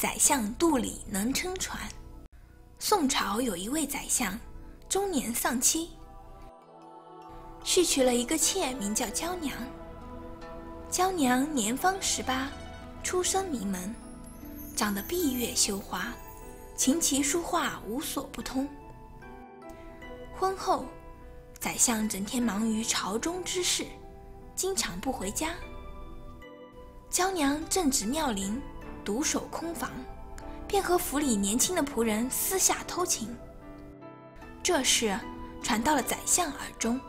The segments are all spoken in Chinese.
宰相肚里能撑船。宋朝有一位宰相，中年丧妻，续娶了一个妾，名叫娇娘。娇娘年方十八，出身名门，长得闭月羞花，琴棋书画无所不通。婚后，宰相整天忙于朝中之事，经常不回家。娇娘正值妙龄，独守空房，便和府里年轻的仆人私下偷情。这事传到了宰相耳中，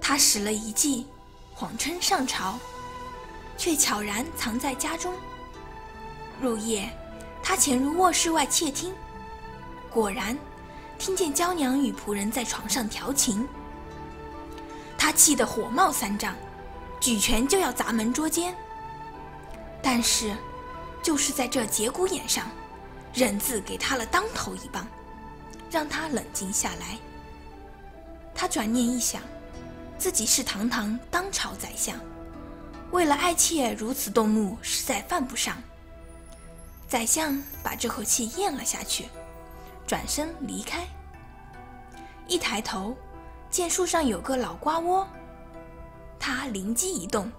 他使了一计。谎称上朝，却悄然藏在家中。入夜，他潜入卧室外窃听，果然听见娇娘与仆人在床上调情。他气得火冒三丈，举拳就要砸门捉奸。但是，就是在这节骨眼上，忍字给他了当头一棒，让他冷静下来。他转念一想。自己是堂堂当朝宰相，为了爱妾如此动怒，实在犯不上。宰相把这口气咽了下去，转身离开。一抬头，见树上有个老瓜窝，他灵机一动，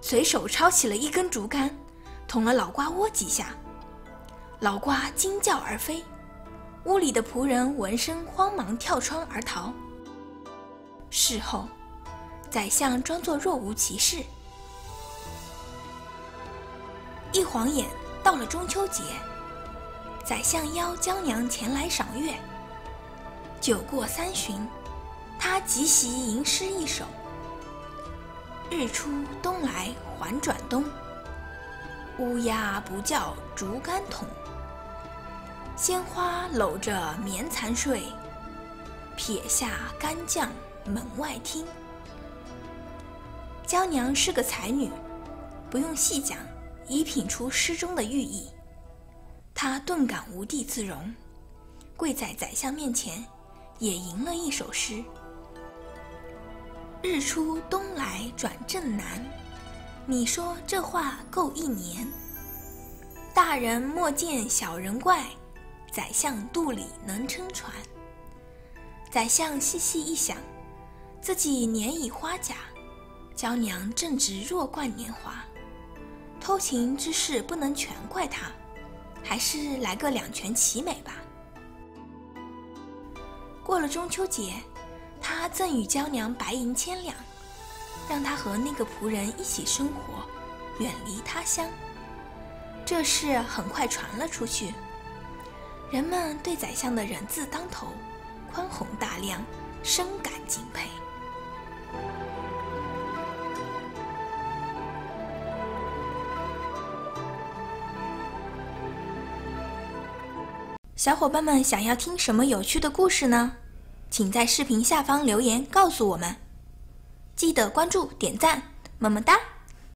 随手抄起了一根竹竿，捅了老瓜窝几下，老瓜惊叫而飞。屋里的仆人闻声慌忙跳窗而逃。事后。宰相装作若无其事。一晃眼到了中秋节，宰相邀江娘前来赏月。酒过三巡，他即席吟诗一首：“日出东来还转东，乌鸦不叫竹竿筒。鲜花搂着棉蚕睡，撇下干将门外听。”娇娘是个才女，不用细讲，已品出诗中的寓意。她顿感无地自容，跪在宰相面前，也吟了一首诗：“日出东来转正南，你说这话够一年。大人莫见小人怪，宰相肚里能撑船。”宰相细细一想，自己年已花甲。娇娘正值弱冠年华，偷情之事不能全怪她，还是来个两全其美吧。过了中秋节，他赠与娇娘白银千两，让他和那个仆人一起生活，远离他乡。这事很快传了出去，人们对宰相的人字当头、宽宏大量深感敬佩。小伙伴们想要听什么有趣的故事呢？请在视频下方留言告诉我们。记得关注、点赞，么么哒！